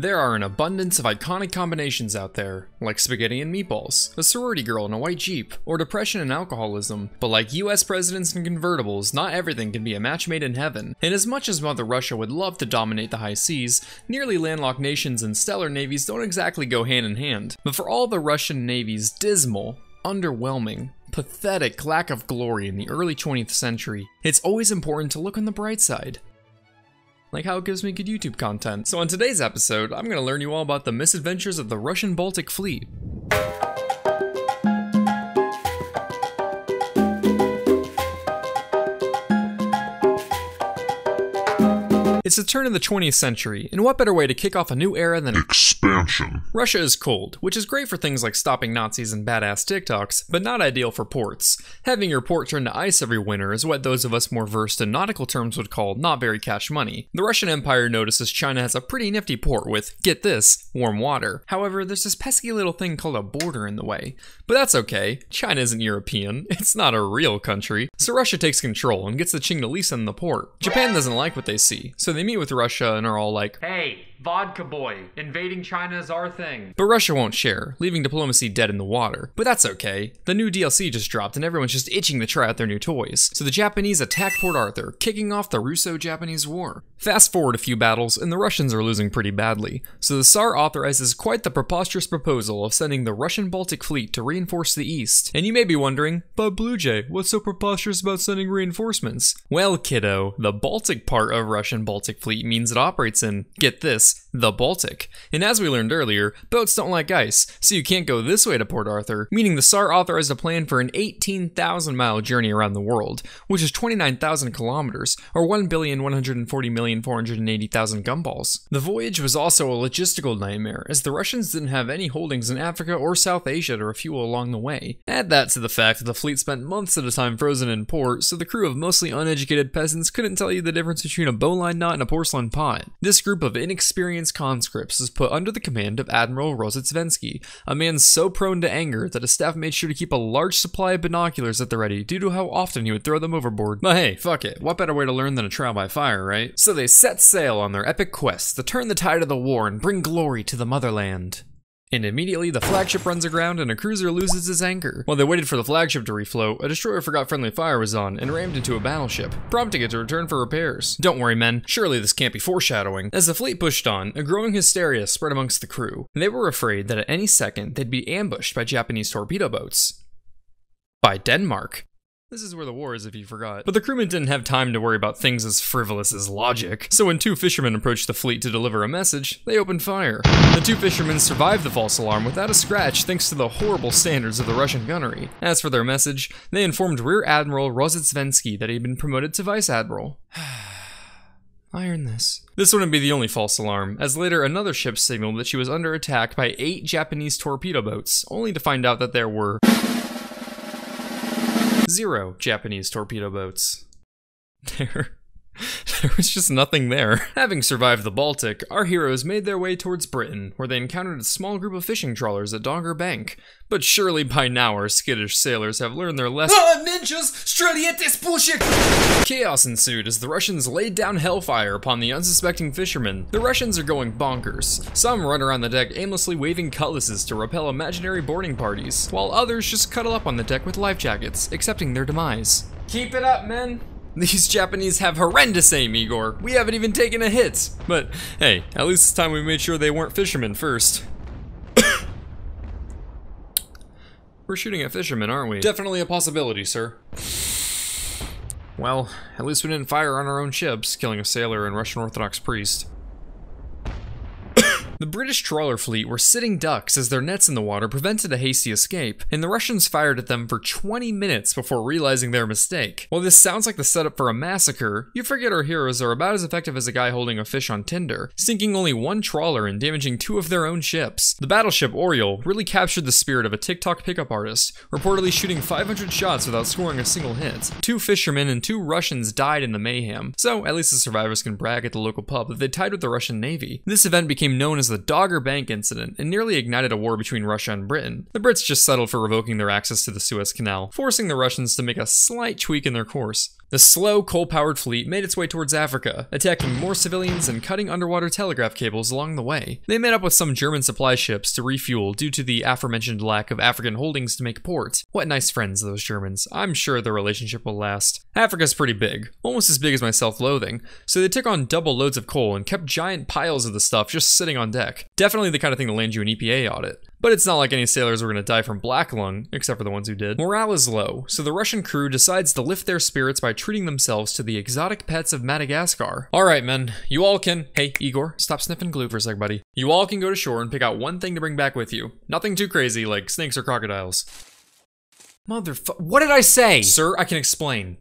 There are an abundance of iconic combinations out there, like spaghetti and meatballs, a sorority girl in a white jeep, or depression and alcoholism. But like US presidents and convertibles, not everything can be a match made in heaven. And as much as Mother Russia would love to dominate the high seas, nearly landlocked nations and stellar navies don't exactly go hand in hand. But for all the Russian Navy's dismal, underwhelming, pathetic lack of glory in the early 20th century, it's always important to look on the bright side like how it gives me good YouTube content. So on today's episode, I'm gonna learn you all about the misadventures of the Russian Baltic Fleet. The turn of the 20th century, and what better way to kick off a new era than expansion? Russia is cold, which is great for things like stopping Nazis and badass TikToks, but not ideal for ports. Having your port turn to ice every winter is what those of us more versed in nautical terms would call not very cash money. The Russian Empire notices China has a pretty nifty port with, get this, warm water. However, there's this pesky little thing called a border in the way. But that's okay, China isn't European, it's not a real country, so Russia takes control and gets the Qing to lease in the port. Japan doesn't like what they see, so they meet with Russia and are all like, Hey, vodka boy, invading China is our thing. But Russia won't share, leaving diplomacy dead in the water. But that's okay. The new DLC just dropped and everyone's just itching to try out their new toys. So the Japanese attack Port Arthur, kicking off the Russo-Japanese War. Fast forward a few battles and the Russians are losing pretty badly. So the Tsar authorizes quite the preposterous proposal of sending the Russian Baltic fleet to reinforce the east. And you may be wondering, but Blue Jay, what's so preposterous about sending reinforcements? Well, kiddo, the Baltic part of Russian Baltic fleet means it operates in, get this, this the Baltic. And as we learned earlier, boats don't like ice, so you can't go this way to Port Arthur, meaning the Tsar authorized a plan for an 18,000 mile journey around the world, which is 29,000 kilometers, or 1,140,480,000 gumballs. The voyage was also a logistical nightmare, as the Russians didn't have any holdings in Africa or South Asia to refuel along the way. Add that to the fact that the fleet spent months at a time frozen in port, so the crew of mostly uneducated peasants couldn't tell you the difference between a bowline knot and a porcelain pot. This group of inexperienced conscripts is put under the command of Admiral Rozhestvensky, a man so prone to anger that his staff made sure to keep a large supply of binoculars at the ready due to how often he would throw them overboard. But hey, fuck it, what better way to learn than a trial by fire, right? So they set sail on their epic quest to turn the tide of the war and bring glory to the motherland. And immediately the flagship runs aground and a cruiser loses its anchor. While they waited for the flagship to refloat, a destroyer forgot friendly fire was on and rammed into a battleship, prompting it to return for repairs. Don't worry men, surely this can't be foreshadowing. As the fleet pushed on, a growing hysteria spread amongst the crew. They were afraid that at any second they'd be ambushed by Japanese torpedo boats. By Denmark. This is where the war is, if you forgot. But the crewmen didn't have time to worry about things as frivolous as logic, so when two fishermen approached the fleet to deliver a message, they opened fire. The two fishermen survived the false alarm without a scratch thanks to the horrible standards of the Russian gunnery. As for their message, they informed Rear Admiral Rozhestvensky that he had been promoted to Vice Admiral. Iron this. This wouldn't be the only false alarm, as later another ship signaled that she was under attack by eight Japanese torpedo boats, only to find out that there were zero Japanese torpedo boats. There, there was just nothing there. Having survived the Baltic, our heroes made their way towards Britain, where they encountered a small group of fishing trawlers at Dogger Bank. But surely by now our skittish sailors have learned their lesson. Ah, ninjas! Streliete! Chaos ensued as the Russians laid down hellfire upon the unsuspecting fishermen. The Russians are going bonkers. Some run around the deck aimlessly waving cutlasses to repel imaginary boarding parties, while others just cuddle up on the deck with life jackets, accepting their demise. Keep it up, men. These Japanese have horrendous aim, Igor. We haven't even taken a hit. But hey, at least this time we made sure they weren't fishermen first. We're shooting at fishermen, aren't we? Definitely a possibility, sir. Well, at least we didn't fire on our own ships, killing a sailor and Russian Orthodox priest. The British trawler fleet were sitting ducks as their nets in the water prevented a hasty escape, and the Russians fired at them for 20 minutes before realizing their mistake. While this sounds like the setup for a massacre, you forget our heroes are about as effective as a guy holding a fish on Tinder, sinking only one trawler and damaging two of their own ships. The battleship Oriole really captured the spirit of a TikTok pickup artist, reportedly shooting 500 shots without scoring a single hit. Two fishermen and two Russians died in the mayhem, so at least the survivors can brag at the local pub that they tied with the Russian Navy. This event became known as the Dogger Bank incident and nearly ignited a war between Russia and Britain. The Brits just settled for revoking their access to the Suez Canal, forcing the Russians to make a slight tweak in their course. The slow, coal powered fleet made its way towards Africa, attacking more civilians and cutting underwater telegraph cables along the way. They met up with some German supply ships to refuel due to the aforementioned lack of African holdings to make port. What nice friends, those Germans. I'm sure their relationship will last. Africa's pretty big, almost as big as my self loathing, so they took on double loads of coal and kept giant piles of the stuff just sitting on deck. Definitely the kind of thing to land you an EPA audit. But it's not like any sailors were going to die from black lung, except for the ones who did. Morale is low, so the Russian crew decides to lift their spirits by treating themselves to the exotic pets of Madagascar. Alright, men, you all can. Hey, Igor, stop sniffing glue for a sec, buddy. You all can go to shore and pick out one thing to bring back with you. Nothing too crazy, like snakes or crocodiles. Motherfucker. What did I say? Sir, I can explain.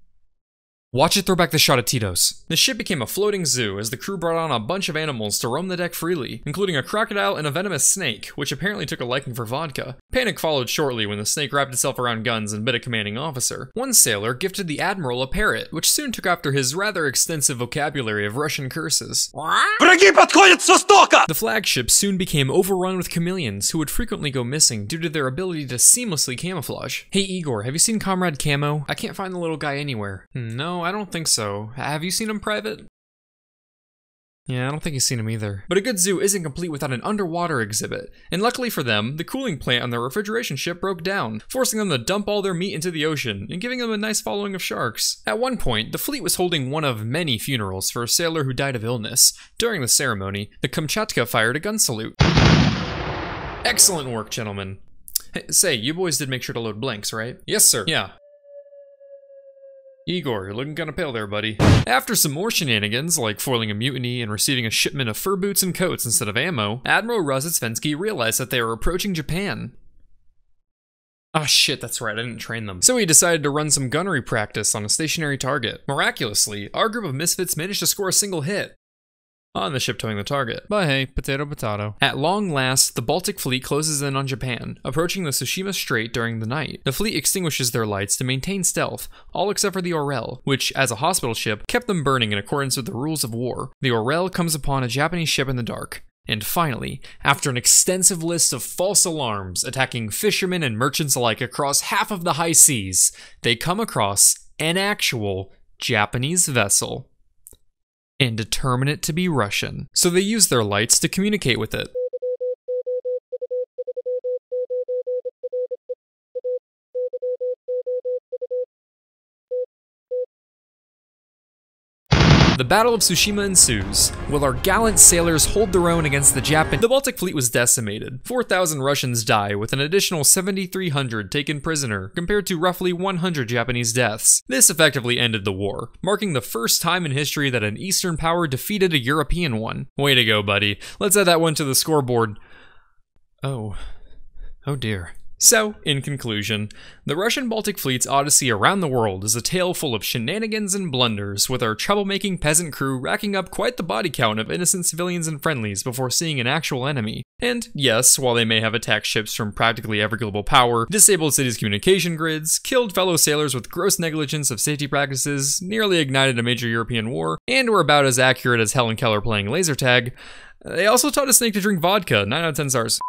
Watch it throw back the shot at Tito's. The ship became a floating zoo as the crew brought on a bunch of animals to roam the deck freely, including a crocodile and a venomous snake, which apparently took a liking for vodka. Panic followed shortly when the snake wrapped itself around guns and bit a commanding officer. One sailor gifted the admiral a parrot, which soon took after his rather extensive vocabulary of Russian curses. The flagship soon became overrun with chameleons who would frequently go missing due to their ability to seamlessly camouflage. Hey Igor, have you seen Comrade Camo? I can't find the little guy anywhere. Hmm, no, I don't think so. Have you seen him private? Yeah, I don't think he's seen him either. But a good zoo isn't complete without an underwater exhibit. And luckily for them, the cooling plant on their refrigeration ship broke down, forcing them to dump all their meat into the ocean and giving them a nice following of sharks. At one point, the fleet was holding one of many funerals for a sailor who died of illness. During the ceremony, the Kamchatka fired a gun salute. Excellent work, gentlemen. Hey, say, you boys did make sure to load blanks, right? Yes, sir. Yeah. Igor, you're looking kinda pale there, buddy. After some more shenanigans, like foiling a mutiny and receiving a shipment of fur boots and coats instead of ammo, Admiral Rozhestvensky realized that they were approaching Japan. Ah shit, that's right, I didn't train them. So he decided to run some gunnery practice on a stationary target. Miraculously, our group of misfits managed to score a single hit on the ship towing the target. But hey, potato potato. At long last, the Baltic fleet closes in on Japan, approaching the Tsushima Strait during the night. The fleet extinguishes their lights to maintain stealth, all except for the Orel, which, as a hospital ship, kept them burning in accordance with the rules of war. The Orel comes upon a Japanese ship in the dark. And finally, after an extensive list of false alarms attacking fishermen and merchants alike across half of the high seas, they come across an actual Japanese vessel and determine it to be Russian. So they use their lights to communicate with it. The Battle of Tsushima ensues. Will our gallant sailors hold their own against the Japan? The Baltic fleet was decimated. 4,000 Russians die, with an additional 7,300 taken prisoner, compared to roughly 100 Japanese deaths. This effectively ended the war, marking the first time in history that an Eastern power defeated a European one. Way to go, buddy. Let's add that one to the scoreboard. Oh. Oh dear. So, in conclusion, the Russian Baltic Fleet's odyssey around the world is a tale full of shenanigans and blunders, with our troublemaking peasant crew racking up quite the body count of innocent civilians and friendlies before seeing an actual enemy. And yes, while they may have attacked ships from practically every global power, disabled cities' communication grids, killed fellow sailors with gross negligence of safety practices, nearly ignited a major European war, and were about as accurate as Helen Keller playing laser tag, they also taught a snake to drink vodka, 9 out of 10 stars.